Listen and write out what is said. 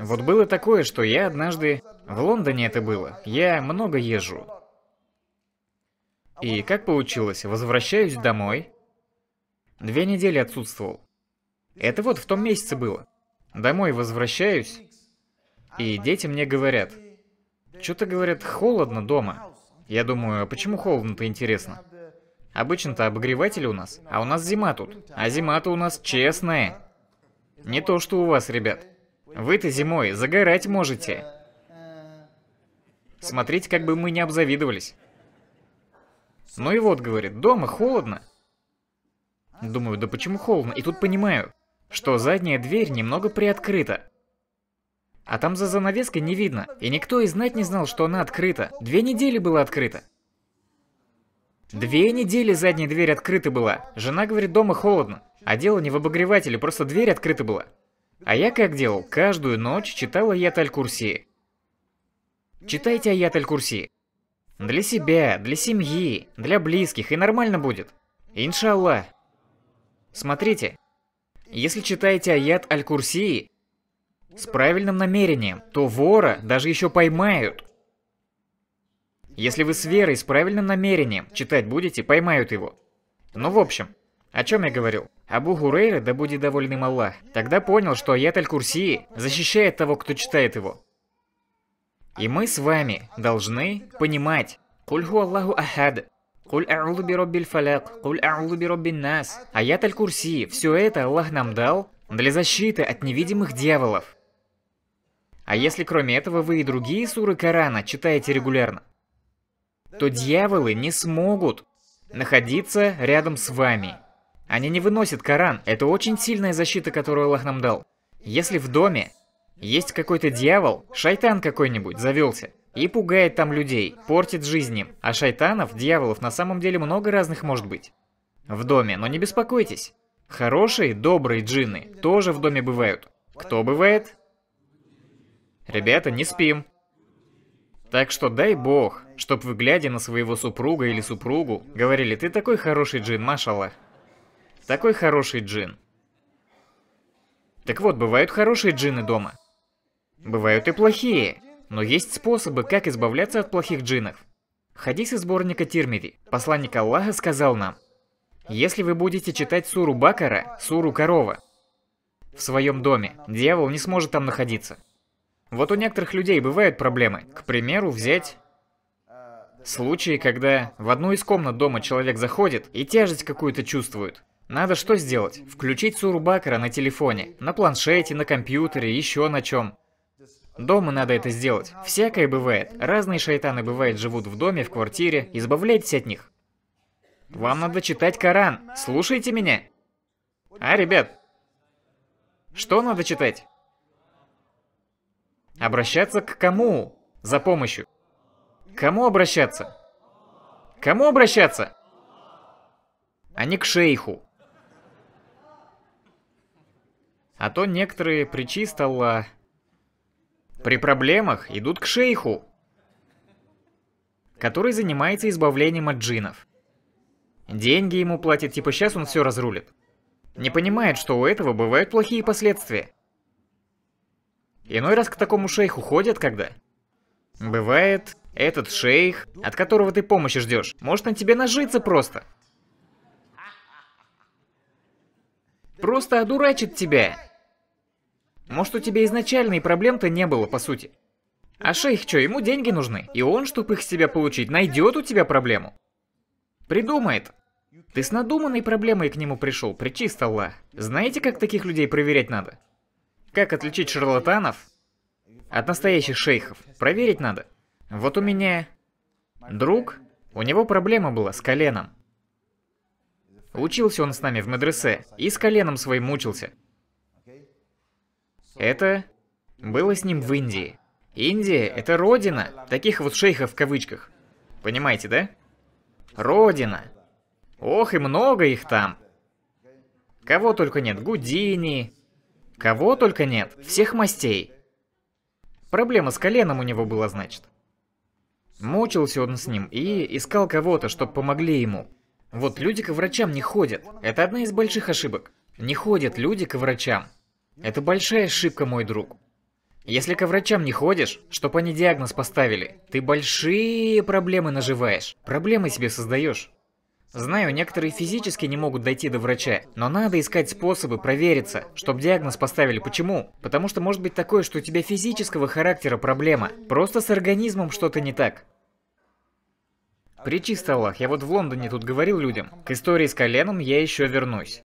Вот было такое, что я однажды... В Лондоне это было. Я много езжу. И как получилось, возвращаюсь домой. Две недели отсутствовал. Это вот в том месяце было. Домой возвращаюсь, и дети мне говорят, что-то говорят, холодно дома. Я думаю, а почему холодно-то интересно? Обычно-то обогреватели у нас, а у нас зима тут. А зима-то у нас честная. Не то, что у вас, ребят. Вы-то зимой загорать можете. Смотрите, как бы мы не обзавидовались. Ну и вот, говорит, дома холодно. Думаю, да почему холодно? И тут понимаю, что задняя дверь немного приоткрыта. А там за занавеской не видно, и никто и знать не знал, что она открыта. Две недели была открыта. Две недели задняя дверь открыта была. Жена говорит, дома холодно. А дело не в обогревателе, просто дверь открыта была. А я как делал? Каждую ночь читал аят аль-Курси. Читайте аят аль-Курси. Для себя, для семьи, для близких, и нормально будет. Иншаллах. Смотрите, если читаете аят аль-Курси с правильным намерением, то вора даже еще поймают. Если вы с верой, с правильным намерением читать будете, поймают его. Ну, в общем, о чем я говорил? Абу Гурейра, да будет доволен им Аллах, тогда понял, что аят аль-Курси защищает того, кто читает его. И мы с вами должны понимать, Кульху Аллаху Ахад, Куль а'уду би роббиль фаляк, куль а'уду би роббин нас. Аят аль-Курси, все это Аллах нам дал для защиты от невидимых дьяволов. А если кроме этого вы и другие суры Корана читаете регулярно, то дьяволы не смогут находиться рядом с вами. Они не выносят Коран. Это очень сильная защита, которую Аллах нам дал. Если в доме есть какой-то дьявол, шайтан какой-нибудь завелся, и пугает там людей, портит жизнь им. А шайтанов, дьяволов на самом деле много разных может быть. В доме, но не беспокойтесь. Хорошие, добрые джинны тоже в доме бывают. Кто бывает? Ребята, не спим. Так что дай бог, чтоб вы, глядя на своего супруга или супругу, говорили, ты такой хороший джин, машаллах. Такой хороший джин. Так вот, бывают хорошие джинны дома. Бывают и плохие. Но есть способы, как избавляться от плохих джиннов. Хадис из сборника Тирмиди. Посланник Аллаха сказал нам, если вы будете читать суру Бакара, суру Корова, в своем доме, дьявол не сможет там находиться. Вот у некоторых людей бывают проблемы. К примеру, взять случаи, когда в одну из комнат дома человек заходит и тяжесть какую-то чувствует. Надо что сделать? Включить суру Бакара на телефоне, на планшете, на компьютере, еще на чем. Дома надо это сделать. Всякое бывает. Разные шайтаны бывает живут в доме, в квартире. Избавляйтесь от них. Вам надо читать Коран. Слушайте меня. А, ребят? Что надо читать? Обращаться к кому? За помощью. Кому обращаться? Кому обращаться? А не к шейху. А то некоторые причист Аллах при проблемах идут к шейху, который занимается избавлением от джинов. Деньги ему платят, типа сейчас он все разрулит. Не понимает, что у этого бывают плохие последствия. Иной раз к такому шейху ходят когда? Бывает, этот шейх, от которого ты помощи ждешь, может на тебе нажиться просто. Просто одурачит тебя. Может, у тебя изначально и проблем-то не было, по сути. А шейх что, ему деньги нужны? И он, чтобы их с тебя получить, найдет у тебя проблему. Придумает. Ты с надуманной проблемой к нему пришел, причист Аллах. Знаете, как таких людей проверять надо? Как отличить шарлатанов от настоящих шейхов? Проверить надо. Вот у меня друг, у него проблема была с коленом. Учился он с нами в медресе и с коленом своим мучился. Это было с ним в Индии. Индия — это родина таких вот шейхов в кавычках. Понимаете, да? Родина. Ох, и много их там. Кого только нет. Гудини. Кого только нет. Всех мастей. Проблема с коленом у него была, значит. Мучился он с ним и искал кого-то, чтобы помогли ему. Вот люди к врачам не ходят. Это одна из больших ошибок. Не ходят люди к врачам. Это большая ошибка, мой друг. Если ко врачам не ходишь, чтоб они диагноз поставили, ты большие проблемы наживаешь. Проблемы себе создаешь. Знаю, некоторые физически не могут дойти до врача, но надо искать способы провериться, чтобы диагноз поставили. Почему? Потому что может быть такое, что у тебя физического характера проблема. Просто с организмом что-то не так. Причисто Аллах, я вот в Лондоне тут говорил людям. К истории с коленом я еще вернусь.